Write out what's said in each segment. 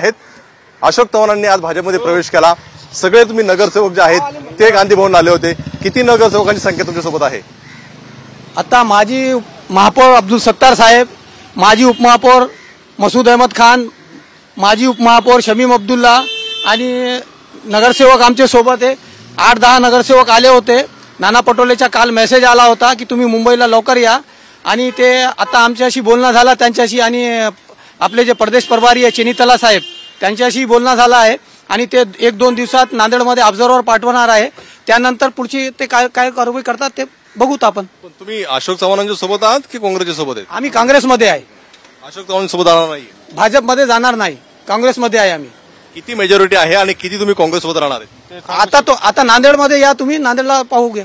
आहेत. अशोक चव्हाणांनी आज भाजपमध्ये प्रवेश केला. सगळे तुम्ही नगरसेवक जे आहेत ते गांधी भवन आले होते. किती नगरसेवकांची संख्या तुमच्यासोबत आहे? आता माजी महापौर अब्दुल सत्तार साहेब माजी उपमहापौर मसूद अहमद खान माजी उपमहापौर शमीम अब्दुल्ला आणि नगरसेवक आमचे सोबत आहे. आठ दहा नगरसेवक आले होते. नाना पटोलेचा काल मेसेज आला होता की तुम्ही मुंबईला लवकर या. आणि ते आता आमच्याशी बोलणं झाला त्यांच्याशी आणि आपले जे प्रदेश प्रभारी आहे चिनीतला साहेब त्यांच्याशी बोलणं झालं आहे आणि ते एक दोन दिवसात नांदेडमध्ये ऑब्झर्वर पाठवणार आहे. त्यानंतर पुढची ते काय काय कारवाई करतात ते बघूत आपण. पण तुम्ही अशोक चव्हाणांच्या सोबत आहात की काँग्रेसच्या सोबत आहेत? आम्ही काँग्रेसमध्ये आहे. अशोक चव्हाणांसोबत राहणार नाही. भाजपमध्ये जाणार नाही. काँग्रेसमध्ये आहे आम्ही. किती मेजॉरिटी आहे आणि किती तुम्ही काँग्रेससोबत राहणार आहे आता तो आता नांदेडमध्ये या तुम्ही नांदेडला पाहू घ्या.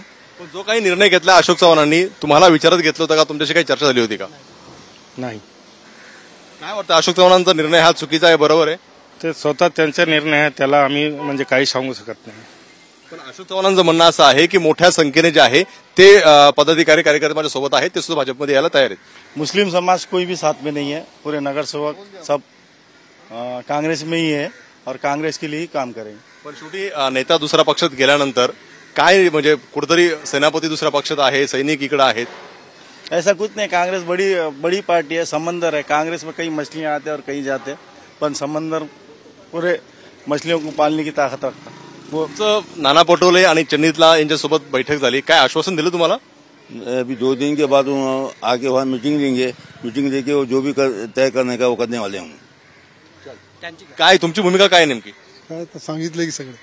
जो काही निर्णय घेतला अशोक चव्हाणांनी तुम्हाला विचारत घेतलं होतं का? तुमच्याशी काही चर्चा झाली होती का? नाही. काय वाटतं अशोक चव्हाणांचा निर्णय हा चुकीचा आहे बरोबर आहे. ते स्वतः त्यांचा निर्णय आहे त्याला आम्ही म्हणजे काही सांगू शकत नाही. पण अशोक चव्हाणांचं म्हणणं असं आहे की मोठ्या संख्येने जे आहे ते पदाधिकारी कार्यकर्ते माझ्या सोबत आहेत ते सुद्धा भाजपमध्ये यायला तयार आहेत. मुस्लिम समाज कोई भी साथ में नहीं है पूरे नगर सेवक सब कांग्रेस में ही है और कांग्रेस के लिए ही काम करेंगे। पण शेवटी नेता दुसऱ्या पक्षात गेल्यानंतर काय म्हणजे कुठेतरी सेनापती दुसऱ्या पक्षात आहे सैनिक इकडे आहेत? ऐसा कुछ नहीं कांग्रेस बड़ी बड़ी पार्टी है समंदर है। कांग्रेस में कई मछलियां आते और कहीं जाते पण समंदर पूरे मछलियों को पालने की ताकत रखता। वो नाना पटोले आणि चन्नीतला यांच्यासोबत बैठक झाली. काय आश्वासन दिलं तुम्हाला? अभी दो दिन के बाद वो आके वहाँ मीटिंग लेंगे मीटिंग लेके वो जो भी कर, तय करने का वो करने वाले होंगे। काय तुमची भूमिका काय नेमकी? काय तर सांगितलं की सगळं.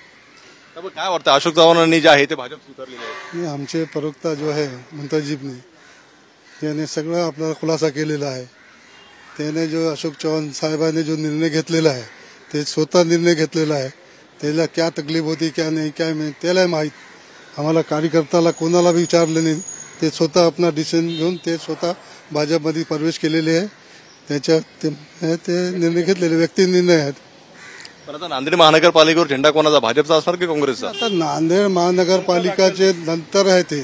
त्यामुळे काय वाटतं अशोक चव्हाणांनी जे आहे ते भाजप स्वीकारलेले आहे? हे आमचे प्रवक्ता जो आहे मुंताजीबने त्याने सगळं आपला खुलासा केलेला आहे. त्याने जो अशोक चव्हाण साहेबांनी जो निर्णय घेतलेला आहे ते स्वतः निर्णय घेतलेला आहे. त्याला क्या तकलीफ होती क्या नाही काय नाही त्याला माहीत. आम्हाला कार्यकर्त्याला कोणाला बी विचारलं नाही. ते स्वतः आपला डिसिजन घेऊन ते स्वतः भाजपमध्ये प्रवेश केलेले आहे. त्याच्या ते ते निर्णय घेतलेले व्यक्ती निर्णय आहेत. पण आता नांदेड महानगरपालिकेवर झेंडा कोणाचा भाजपचा असणार की काँग्रेसचा? आता नांदेड महानगरपालिकाचे नंतर आहे ते.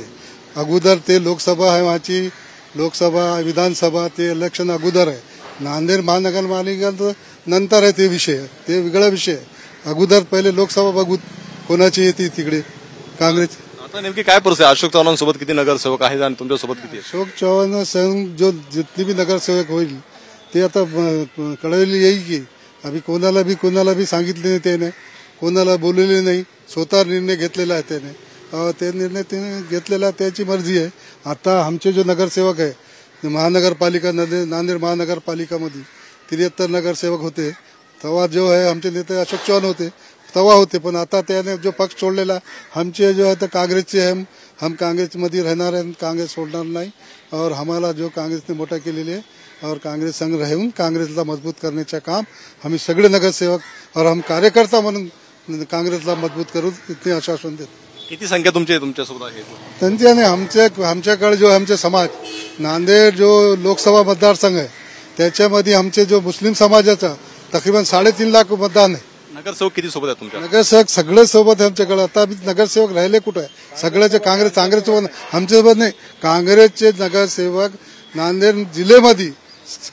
अगोदर ते लोकसभा आहे माझी लोकसभा विधानसभा ते इलेक्शन अगोदर आहे. नांदेड महानगरपालिका नंतर आहे ते विषय. ते वेगळा विषय. अगोदर पहिले लोकसभा बघू. कोणाची येते तिकडे? काँग्रेस. आता नेमकी काय परिस्थिती आहे? अशोक चव्हाणांसोबत किती नगरसेवक आहेत आणि तुमच्यासोबत किती आहेत? अशोक चव्हाण संघ जो जितनी भी नगरसेवक होईल ते आता अं, कळवली येईल की. अभि कोणाला बी कोणाला बी सांगितले नाही त्याने. कोणाला बोललेले नाही. स्वतः निर्णय घेतलेला आहे त्याने. अं, ते निर्णय त्याने घेतलेला त्याची मर्जी आहे. आता आमचे जो नगरसेवक आहे महानगरपालिका नदी नांदेड महानगरपालिकामध्ये त्र्याहत्तर नगरसेवक होते. तेव्हा जो आहे आमचे नेते अशोक चव्हाण होते. तेव्हा होते पण आता त्याने जो पक्ष सोडलेला आमचे जो आहे तर काँग्रेसचे हम हम काँग्रेसमध्ये राहणार आहे काँग्रेस सोडणार नाही. और आम्हाला जो काँग्रेसने मोठा केलेली आहे और काँग्रेस संघ राहून काँग्रेसला मजबूत करण्याचे काम आम्ही सगळे नगरसेवक और हम कार्यकर्ता म्हणून काँग्रेसला मजबूत करू इतके आश्वासन देतो. किती संख्या तुमची तुमच्यासोबत आहे? त्यांच्याने आमच्या आमच्याकडे जो आमचे समाज नांदेड जो लोकसभा मतदारसंघ आहे त्याच्यामध्ये आमचे जो मुस्लिम समाजाचा तकरीबन साडेतीन लाख मतदान आहे. नगरसेवक किती सोबत आहेत तुमच्या? नगरसेवक सगळे सोबत आहे आमच्याकडे. आता नगरसेवक राहिले कुठे आहे? सगळ्याचे काँग्रेस काँग्रेससोबत आमच्यासोबत नाही. काँग्रेसचे नगरसेवक नांदेड जिल्ह्यामध्ये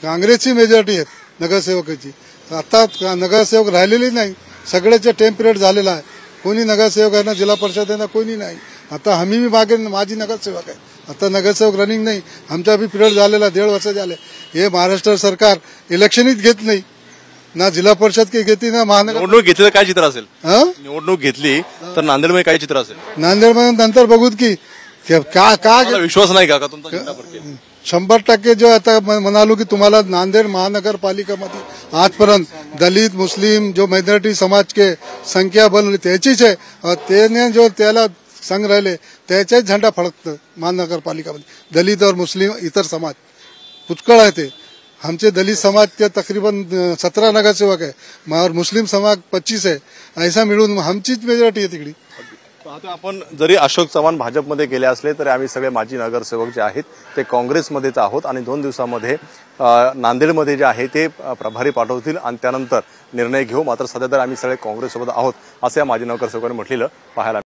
काँग्रेसची मेजॉरिटी आहेत नगरसेवकाची. आता नगरसेवक राहिलेली नाही. सगळ्याचे टेम पिरियड झालेला आहे. कोणी नगरसेवक आहे ना जिल्हा परिषद आहे ना कोणी नाही. आता आम्ही बी मागे माझी नगरसेवक आहे. आता नगरसेवक रनिंग नाही. आमचा बी पिरियड झालेला दीड वर्ष झाले. हे महाराष्ट्र सरकार इलेक्शनच घेत नाही. ना जिल्हा परिषद काही घेते ना महानगर निवडणूक घेतली काय चित्र असेल? हं? निवडणूक घेतली तर नांदेडमध्ये काय चित्र असेल? नांदेडमध्ये नंतर बघूत की की का विश्वास नाही का? शंभर टक्के जो आता म- म्हणालो की तुम्हाला नांदेड महानगरपालिकामध्ये आजपर्यंत दलित मुस्लिम जो मायनॉरिटी समाज के संख्या बनली त्याचीच आहे त्याने जो त्याला संघ राहिले त्याचाच झेंडा फडकतं महानगरपालिकामध्ये. दलित और मुस्लिम इतर समाज. पुष्कळ आहे ते. आमचे दलित समाज ते तकरीबन सतरा नगरसेवक आहे. और मुस्लिम समाज पच्चीस आहे. ऐसा मिळून आमचीच मेजॉरिटी आहे तिकडे. पाहतो आपण जरी अशोक चव्हाण भाजपमध्ये गेले असले तरी आम्ही सगळे माजी नगरसेवक जे आहेत ते काँग्रेसमध्येच आहोत आणि दोन दिवसामध्ये नांदेडमध्ये जे आहे ते प्रभारी पाठवतील आणि त्यानंतर निर्णय घेऊ. मात्र सध्या तर आम्ही सगळे काँग्रेससोबत आहोत असं या माजी नगरसेवकांनी म्हटलेलं पाहायला